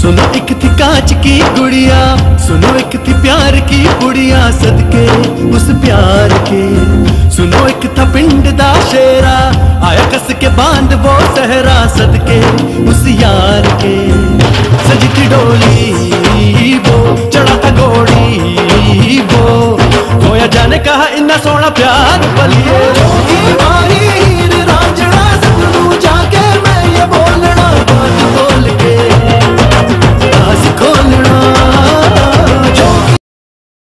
सुनो एक थी कांच की गुड़िया, सुनो एक थी प्यार की गुड़िया सदके, उस प्यार के। सुनो एक था पिंड दा शेरा, आया कस के बाँध वो सहरा सदके, उस यार के। सजती डोली वो, चढ़ा था घोड़ी वो। खोया जाने कहा इन्ना सोना प्यार, बलिए।